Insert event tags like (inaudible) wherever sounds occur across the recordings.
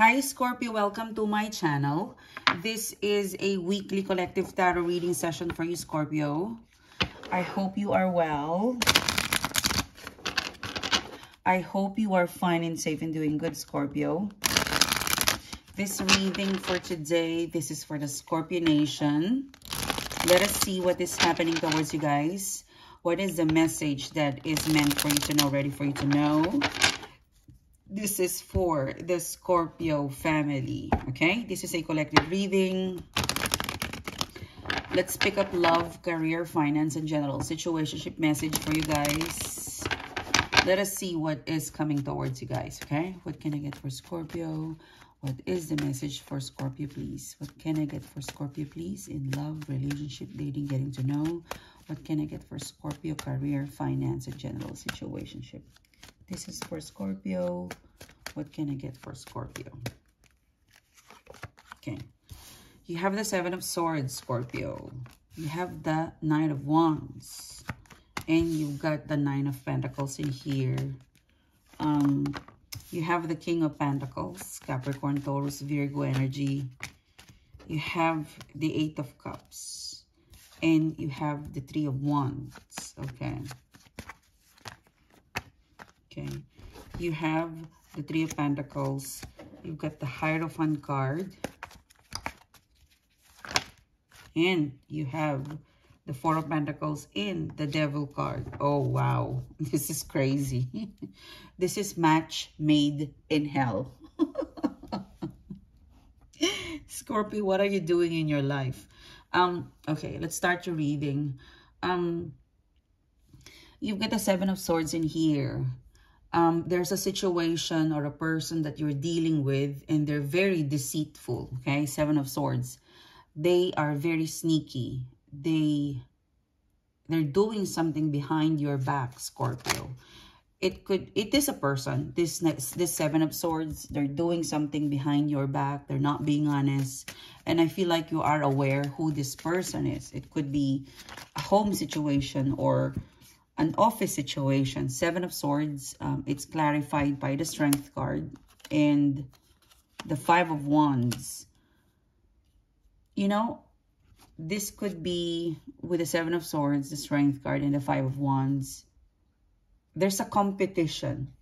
Hi Scorpio, welcome to my channel. This is a weekly collective tarot reading session for you Scorpio. I hope you are well. I hope you are fine and safe and doing good Scorpio. This reading for today, this is for the Scorpio Nation. Let us see what is happening towards you guys. What is the message that is meant for you to know, ready for you to know? This is for the Scorpio family, okay? This is a collective reading. Let's pick up love, career, finance, and general situationship message for you guys. Let us see what is coming towards you guys, okay? What can I get for Scorpio? What is the message for Scorpio, please? What can I get for Scorpio, please? In love, relationship, dating, getting to know. What can I get for Scorpio, career, finance, and general situationship? This is for Scorpio. What can I get for Scorpio? Okay. You have the Seven of Swords, Scorpio. You have the Knight of Wands. And you've got the Nine of Pentacles in here. Um, you have the King of Pentacles, Capricorn, Taurus, Virgo energy. You have the Eight of Cups. And you have the Three of Wands. Okay. Okay. You have the Three of Pentacles. You've got the Hierophant card. And you have the Four of Pentacles in the Devil card. Oh, wow. (laughs) This is crazy. (laughs) this is match made in hell. (laughs) Scorpio, what are you doing in your life? Um, okay, let's start your reading. Um, you've got the Seven of Swords in here um, there's a situation or a person that you're dealing with and they're very deceitful, okay? Seven of Swords. They are very sneaky. They, they're doing something behind your back, Scorpio. It could, it is a person, this next, this Seven of Swords, they're doing something behind your back. They're not being honest. And I feel like you are aware who this person is. It could be a home situation or an office situation. Seven of Swords, um, it's clarified by the Strength card. And the Five of Wands. You know, this could be with the Seven of Swords, the Strength card, and the Five of Wands. There's a competition.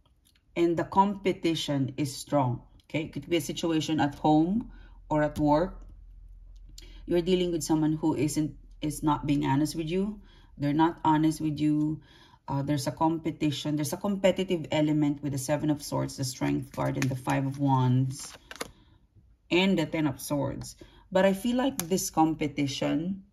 And the competition is strong. Okay, it could be a situation at home or at work. You're dealing with someone who isn't is not being honest with you they're not honest with you. Uh, there's a competition. There's a competitive element with the Seven of Swords, the Strength card, and the Five of Wands, and the Ten of Swords. But I feel like this competition,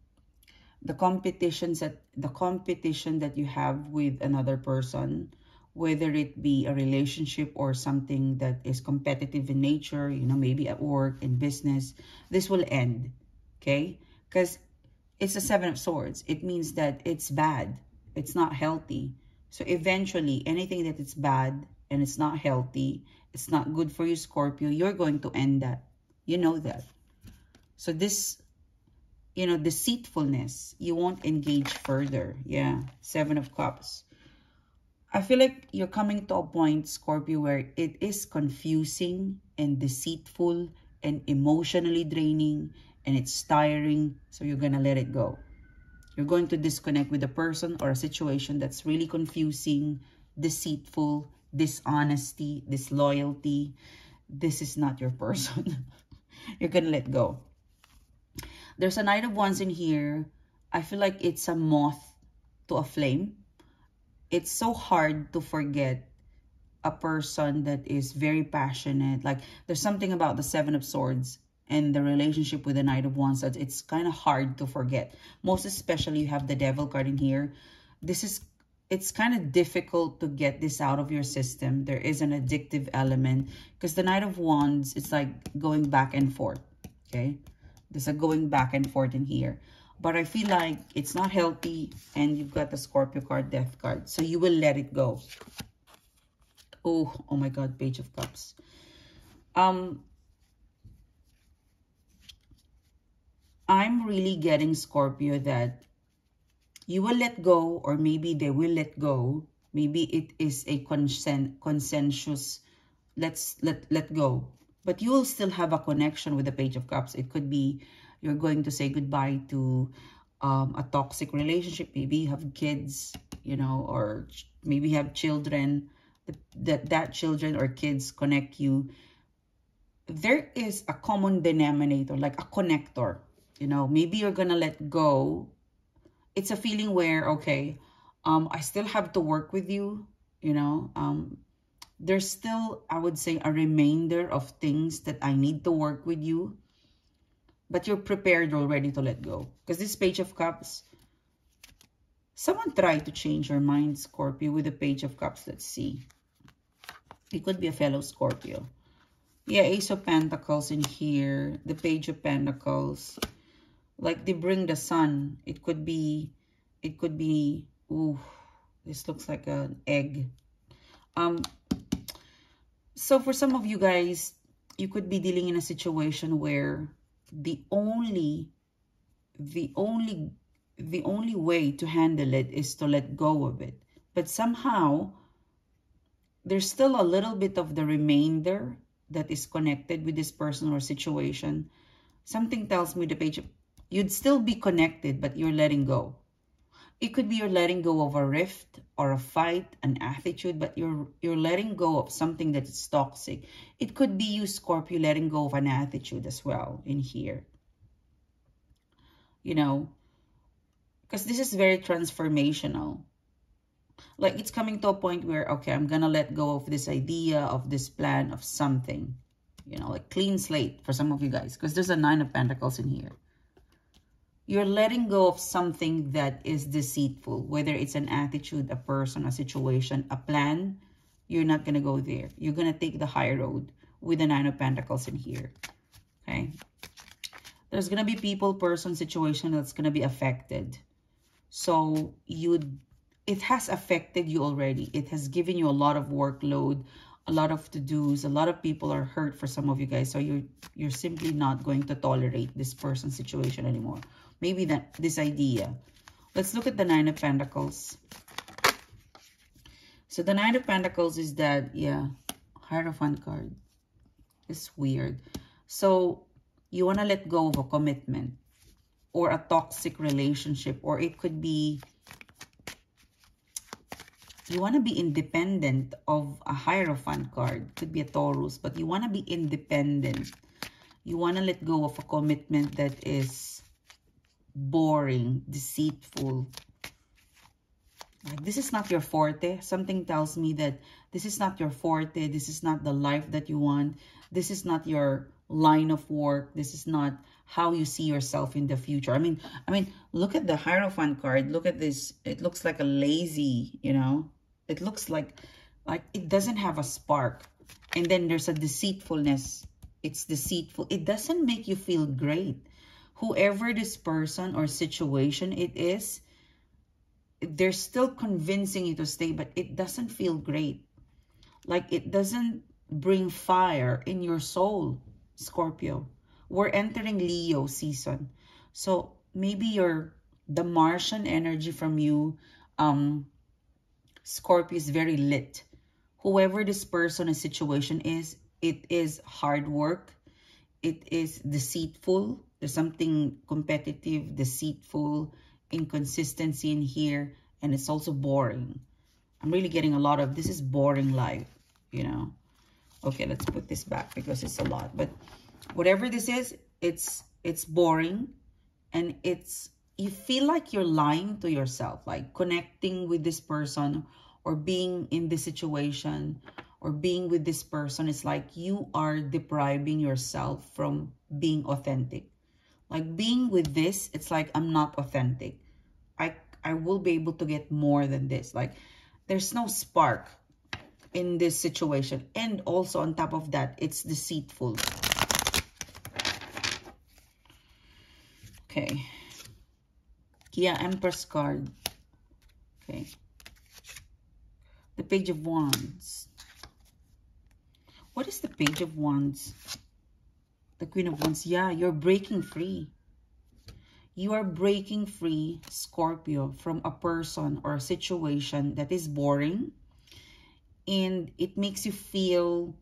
the competitions that the competition that you have with another person, whether it be a relationship or something that is competitive in nature, you know, maybe at work, in business, this will end, okay? Because it's a seven of swords. It means that it's bad. It's not healthy. So eventually, anything that is bad and it's not healthy, it's not good for you, Scorpio, you're going to end that. You know that. So this, you know, deceitfulness, you won't engage further. Yeah, seven of cups. I feel like you're coming to a point, Scorpio, where it is confusing and deceitful and emotionally draining and it's tiring, so you're going to let it go. You're going to disconnect with a person or a situation that's really confusing, deceitful, dishonesty, disloyalty. This is not your person. (laughs) you're going to let go. There's a Knight of Wands in here. I feel like it's a moth to a flame. It's so hard to forget a person that is very passionate. Like, there's something about the Seven of Swords and the relationship with the Knight of Wands, it's kind of hard to forget. Most especially, you have the Devil card in here. This is, it's kind of difficult to get this out of your system. There is an addictive element because the Knight of Wands, it's like going back and forth, okay? There's a going back and forth in here. But I feel like it's not healthy and you've got the Scorpio card, Death card. So you will let it go. Oh, oh my God, Page of Cups. Um, I'm really getting Scorpio that you will let go or maybe they will let go. Maybe it is a consent consensus. Let's let let go. But you will still have a connection with the Page of Cups. It could be you're going to say goodbye to um, a toxic relationship. Maybe you have kids, you know, or maybe have children. That, that children or kids connect you. There is a common denominator, like a connector. You know, maybe you're going to let go. It's a feeling where, okay, um, I still have to work with you, you know, um, there's still, I would say, a remainder of things that I need to work with you. But you're prepared already to let go. Because this Page of Cups, someone tried to change your mind, Scorpio, with the Page of Cups. Let's see. It could be a fellow Scorpio. Yeah, Ace of Pentacles in here. The Page of Pentacles. Like they bring the sun. It could be, it could be, ooh, this looks like an egg. Um, so for some of you guys, you could be dealing in a situation where the only, the only, the only way to handle it is to let go of it. But somehow, there's still a little bit of the remainder that is connected with this person or situation. Something tells me the page, you'd still be connected, but you're letting go. It could be you're letting go of a rift or a fight, an attitude, but you're you're letting go of something that is toxic. It could be you, Scorpio, letting go of an attitude as well in here. You know, because this is very transformational. Like it's coming to a point where, okay, I'm going to let go of this idea, of this plan, of something. You know, like clean slate for some of you guys. Because there's a Nine of Pentacles in here you're letting go of something that is deceitful, whether it's an attitude, a person, a situation, a plan, you're not going to go there. You're going to take the high road with the Nine of Pentacles in here. Okay. There's going to be people, person, situation that's going to be affected. So you, it has affected you already. It has given you a lot of workload, a lot of to-dos. A lot of people are hurt for some of you guys. So you're, you're simply not going to tolerate this person's situation anymore maybe that this idea. Let's look at the Nine of Pentacles. So the Nine of Pentacles is that, yeah, Hierophant card. It's weird. So you want to let go of a commitment or a toxic relationship or it could be you want to be independent of a Hierophant card. Could be a Taurus, but you want to be independent. You want to let go of a commitment that is boring, deceitful. Like, This is not your forte. Something tells me that this is not your forte. This is not the life that you want. This is not your line of work. This is not how you see yourself in the future. I mean, I mean, look at the Hierophant card. Look at this. It looks like a lazy, you know. It looks like, like it doesn't have a spark. And then there's a deceitfulness. It's deceitful. It doesn't make you feel great whoever this person or situation it is, they're still convincing you to stay, but it doesn't feel great. Like it doesn't bring fire in your soul, Scorpio. We're entering Leo season. So maybe your the Martian energy from you, um, Scorpio is very lit. Whoever this person or situation is, it is hard work. It is deceitful. There's something competitive, deceitful, inconsistency in here, and it's also boring. I'm really getting a lot of, this is boring life, you know. Okay, let's put this back because it's a lot. But whatever this is, it's it's boring and it's you feel like you're lying to yourself, like connecting with this person or being in this situation or being with this person. It's like you are depriving yourself from being authentic. Like being with this, it's like I'm not authentic. I I will be able to get more than this. Like there's no spark in this situation. And also on top of that, it's deceitful. Okay. Yeah, Empress card. Okay. The Page of Wands. What is the Page of Wands? The Queen of Wands. Yeah, you're breaking free. You are breaking free, Scorpio, from a person or a situation that is boring. And it makes you feel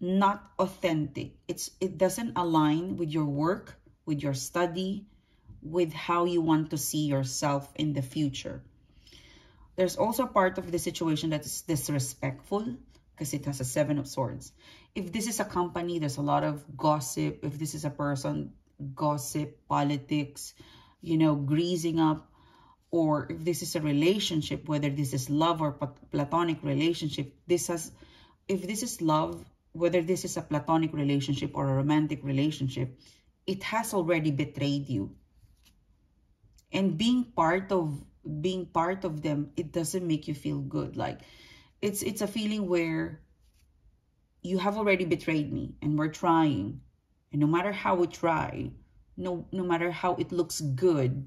not authentic. It's It doesn't align with your work, with your study, with how you want to see yourself in the future. There's also part of the situation that is disrespectful because it has a seven of swords. If this is a company, there's a lot of gossip. If this is a person, gossip, politics, you know, greasing up. Or if this is a relationship, whether this is love or platonic relationship, this has, if this is love, whether this is a platonic relationship or a romantic relationship, it has already betrayed you. And being part of being part of them, it doesn't make you feel good. Like it's it's a feeling where you have already betrayed me and we're trying. And no matter how we try, no no matter how it looks good,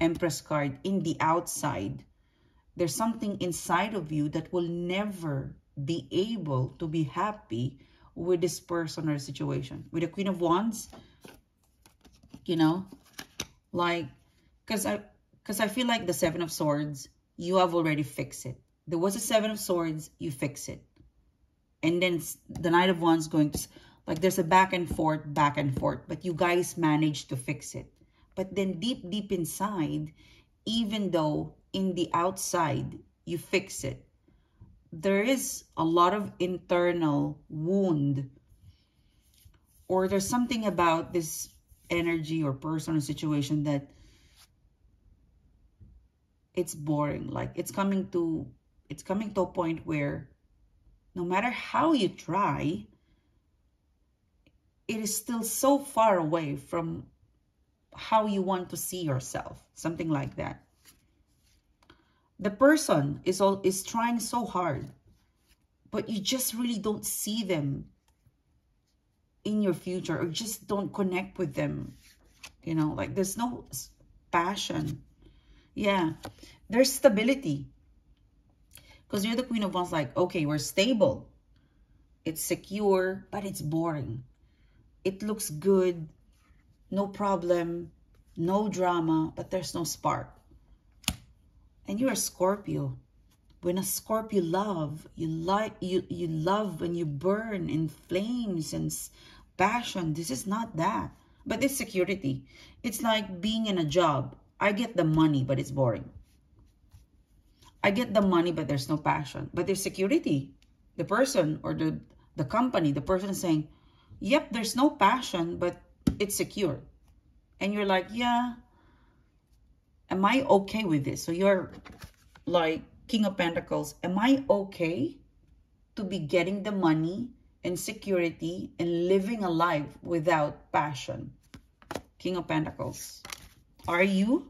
Empress card in the outside, there's something inside of you that will never be able to be happy with this person or situation. With the Queen of Wands, you know, like, because I, because I feel like the Seven of Swords, you have already fixed it. There was a Seven of Swords, you fix it. And then the Knight of Wands going to, like there's a back and forth, back and forth, but you guys managed to fix it. But then deep, deep inside, even though in the outside, you fix it, there is a lot of internal wound or there's something about this energy or person or situation that it's boring like it's coming to it's coming to a point where no matter how you try it is still so far away from how you want to see yourself something like that. The person is all is trying so hard but you just really don't see them in your future or just don't connect with them you know? Like there's no passion. Yeah. There's stability because you're the queen of wands like okay we're stable it's secure but it's boring it looks good no problem no drama but there's no spark and you're a Scorpio. When a Scorpio love, you like you you love when you burn in flames and passion. This is not that. But it's security. It's like being in a job. I get the money, but it's boring. I get the money, but there's no passion. But there's security. The person or the, the company, the person saying, yep, there's no passion, but it's secure. And you're like, yeah, am I okay with this? So you're like King of Pentacles. Am I okay to be getting the money and security and living a life without passion? King of Pentacles. Are you?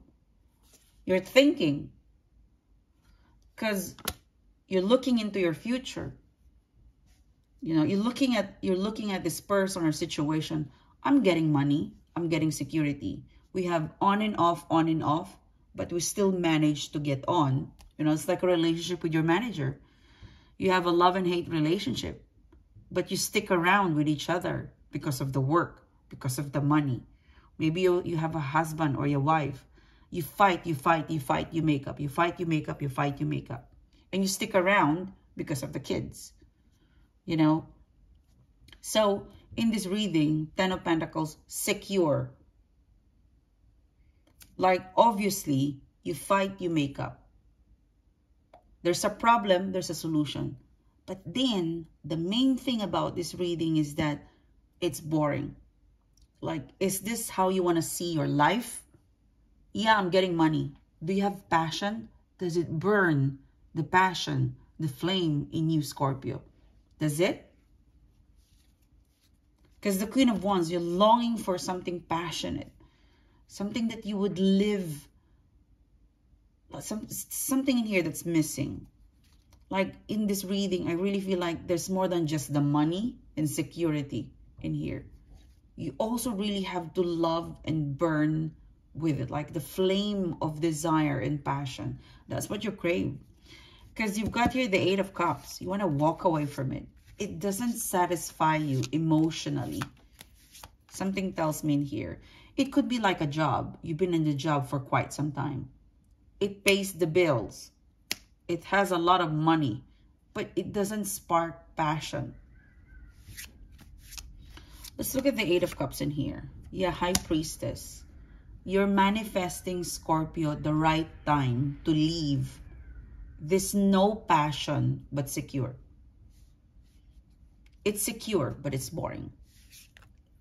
You're thinking. Because you're looking into your future. You know, you're looking at you're looking at this person or situation. I'm getting money. I'm getting security. We have on and off, on and off but we still manage to get on. You know, it's like a relationship with your manager. You have a love and hate relationship, but you stick around with each other because of the work, because of the money. Maybe you, you have a husband or your wife. You fight, you fight, you fight, you make up. You fight, you make up, you fight, you make up. And you stick around because of the kids. You know? So, in this reading, Ten of Pentacles, secure, like, obviously, you fight, you make up. There's a problem, there's a solution. But then, the main thing about this reading is that it's boring. Like, is this how you want to see your life? Yeah, I'm getting money. Do you have passion? Does it burn the passion, the flame in you, Scorpio? Does it? Because the Queen of Wands, you're longing for something passionate something that you would live some something in here that's missing like in this reading i really feel like there's more than just the money and security in here you also really have to love and burn with it like the flame of desire and passion that's what you crave because you've got here the eight of cups you want to walk away from it it doesn't satisfy you emotionally something tells me in here it could be like a job. You've been in the job for quite some time. It pays the bills. It has a lot of money, but it doesn't spark passion. Let's look at the Eight of Cups in here. Yeah, High Priestess. You're manifesting, Scorpio, the right time to leave this no passion but secure. It's secure, but it's boring.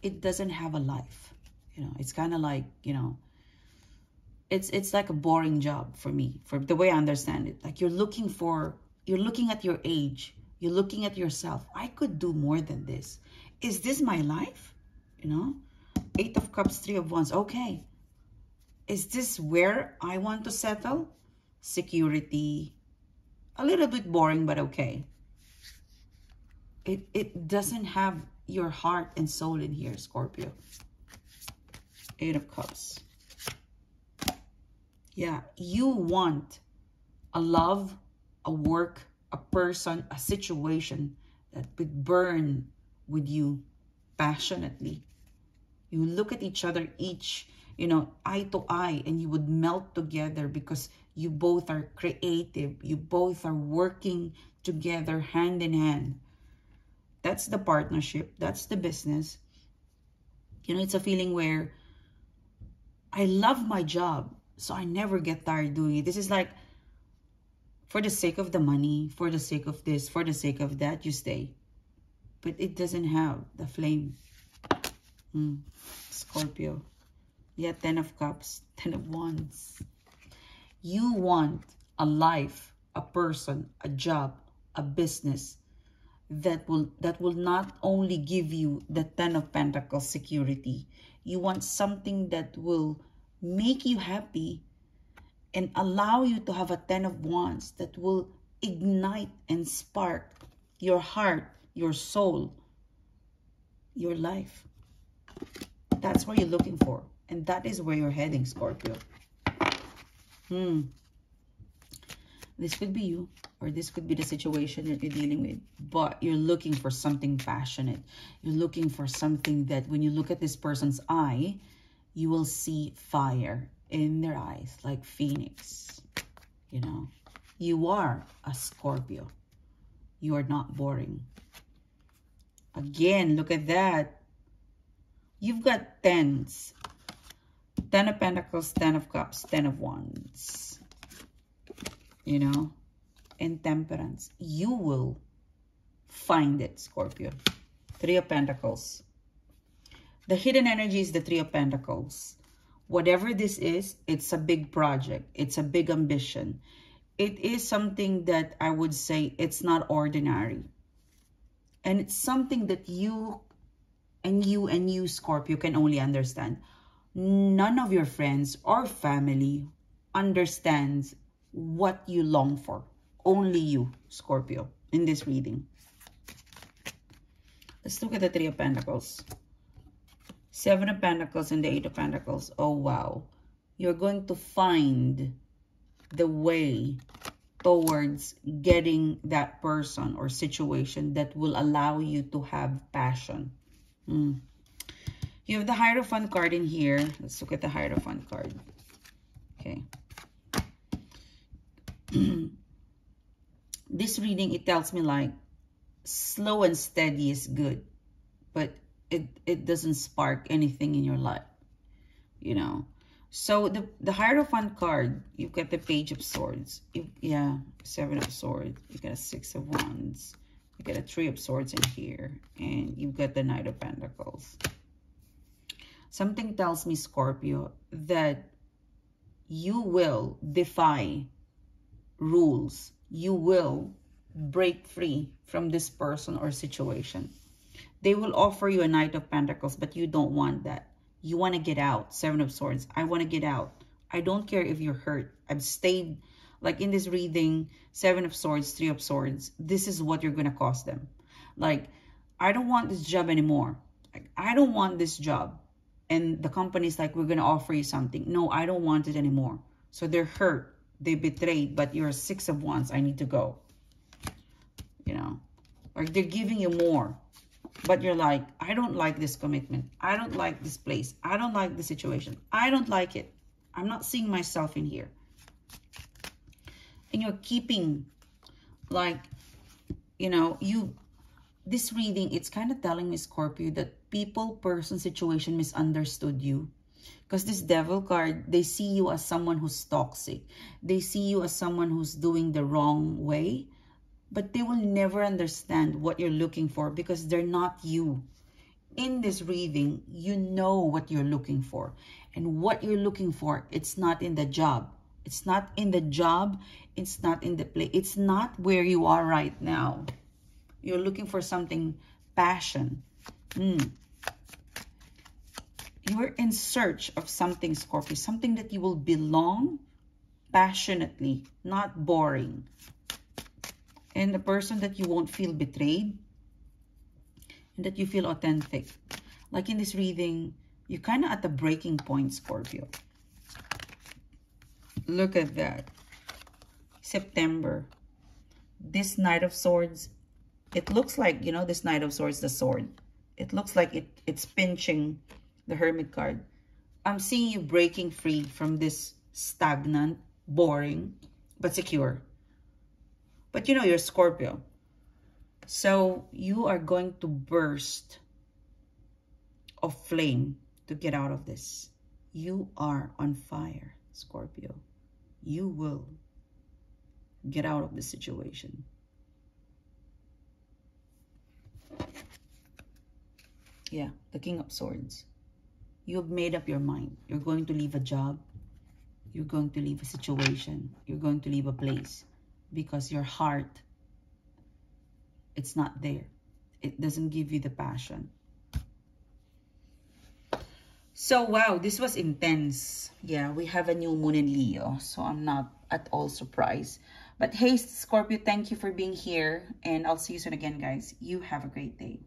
It doesn't have a life. You know, it's kind of like, you know, it's it's like a boring job for me, for the way I understand it. Like you're looking for, you're looking at your age, you're looking at yourself. I could do more than this. Is this my life? You know, Eight of Cups, Three of Wands. Okay. Is this where I want to settle? Security. A little bit boring, but okay. It, it doesn't have your heart and soul in here, Scorpio. Eight of Cups. Yeah, you want a love, a work, a person, a situation that would burn with you passionately. You look at each other, each, you know, eye to eye, and you would melt together because you both are creative. You both are working together hand in hand. That's the partnership. That's the business. You know, it's a feeling where I love my job, so I never get tired doing it. This is like, for the sake of the money, for the sake of this, for the sake of that, you stay. But it doesn't have the flame. Mm. Scorpio. Yeah, Ten of Cups, (laughs) Ten of Wands. You want a life, a person, a job, a business that will that will not only give you the Ten of Pentacles security. You want something that will make you happy and allow you to have a Ten of Wands that will ignite and spark your heart, your soul, your life. That's what you're looking for. And that is where you're heading, Scorpio. Hmm. This could be you or this could be the situation that you're dealing with. But you're looking for something passionate. You're looking for something that when you look at this person's eye, you will see fire in their eyes like phoenix. You know, you are a Scorpio. You are not boring. Again, look at that. You've got tens. Ten of Pentacles, Ten of Cups, Ten of Wands. You know, intemperance. You will find it, Scorpio. Three of Pentacles. The hidden energy is the Three of Pentacles. Whatever this is, it's a big project. It's a big ambition. It is something that I would say it's not ordinary. And it's something that you and you and you, Scorpio, can only understand. None of your friends or family understands what you long for. Only you, Scorpio, in this reading. Let's look at the Three of Pentacles. Seven of Pentacles and the Eight of Pentacles. Oh, wow. You're going to find the way towards getting that person or situation that will allow you to have passion. Mm. You have the Hierophant card in here. Let's look at the Hierophant card. Okay. (clears throat) this reading, it tells me like slow and steady is good, but it, it doesn't spark anything in your life, you know. So the, the Hierophant card, you've got the Page of Swords. You, yeah, Seven of Swords. You've got a Six of Wands. You've got a Three of Swords in here. And you've got the Knight of Pentacles. Something tells me, Scorpio, that you will defy rules. You will break free from this person or situation. They will offer you a Knight of Pentacles, but you don't want that you want to get out. Seven of Swords. I want to get out. I don't care if you're hurt. I've stayed, like in this reading, Seven of Swords, Three of Swords. This is what you're going to cost them. Like, I don't want this job anymore. Like, I don't want this job. And the company's like, we're going to offer you something. No, I don't want it anymore. So they're hurt. They betrayed, but you're Six of Wands. I need to go. You know, or they're giving you more but you're like, I don't like this commitment. I don't like this place. I don't like the situation. I don't like it. I'm not seeing myself in here. And you're keeping, like, you know, you, this reading, it's kind of telling me, Scorpio, that people, person, situation misunderstood you. Because this devil card, they see you as someone who's toxic. They see you as someone who's doing the wrong way. But they will never understand what you're looking for because they're not you. In this reading, you know what you're looking for. And what you're looking for, it's not in the job. It's not in the job. It's not in the play. It's not where you are right now. You're looking for something passion. Mm. You're in search of something, Scorpio. Something that you will belong passionately, not boring. And a person that you won't feel betrayed. And that you feel authentic. Like in this reading, you're kind of at the breaking point, Scorpio. Look at that. September. This Knight of Swords it looks like, you know, this Knight of Swords, the sword. It looks like it it's pinching the Hermit card. I'm seeing you breaking free from this stagnant, boring, but secure. But you know, you're Scorpio. So you are going to burst of flame to get out of this. You are on fire, Scorpio. You will get out of the situation. Yeah, the King of Swords. You have made up your mind. You're going to leave a job. You're going to leave a situation. You're going to leave a place. Because your heart, it's not there. It doesn't give you the passion. So, wow, this was intense. Yeah, we have a new moon in Leo. So, I'm not at all surprised. But hey, Scorpio, thank you for being here. And I'll see you soon again, guys. You have a great day.